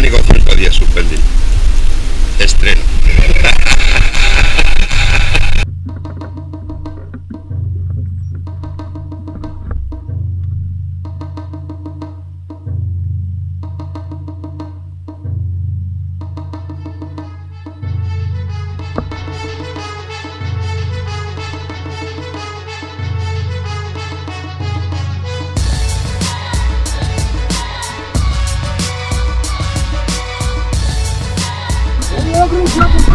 Pánico 5 días suspendido. Estreno. Welcome, welcome.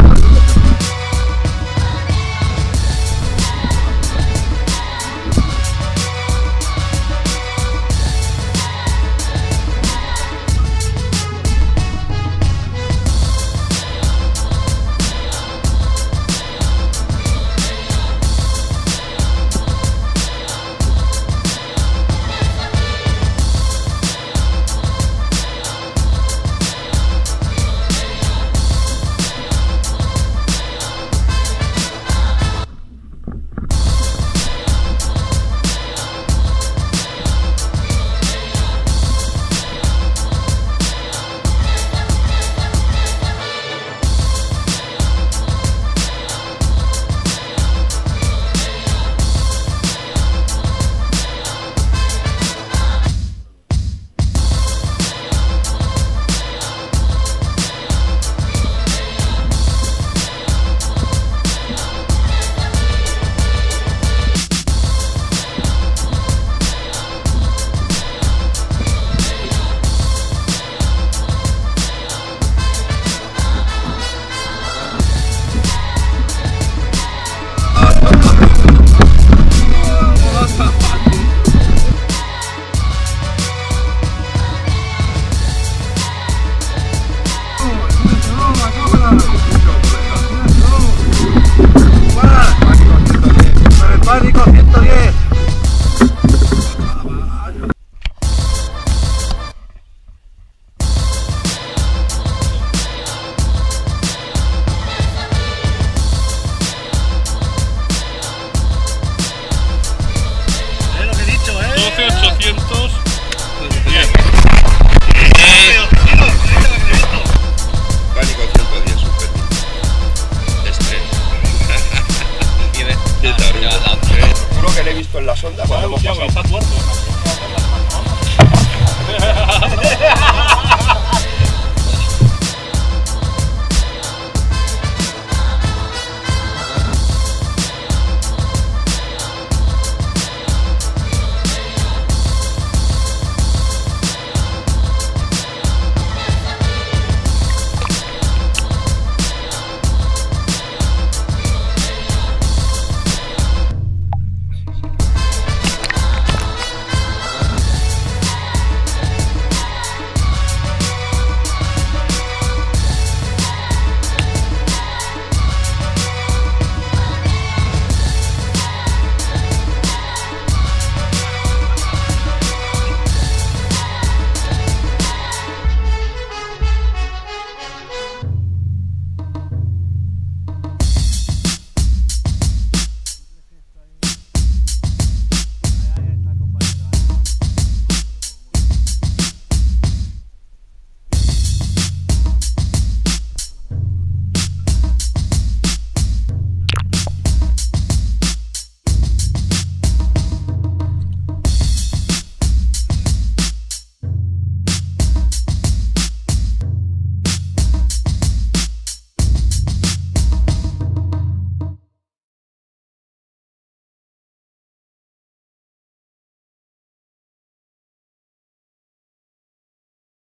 Pánico visto en la sonda cuando hemos pasado.